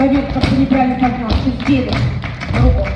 Поймет, как ты неправильно понял, что сделали. Руку.